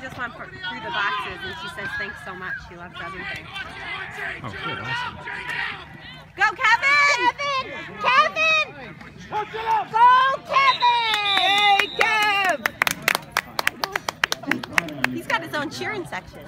just went for, through the boxes and she says thanks so much. She loves everything. Oh, good. Awesome. Go, Kevin! Kevin! Kevin! Go, Kevin! Hey, Kev! He's got his own cheering section.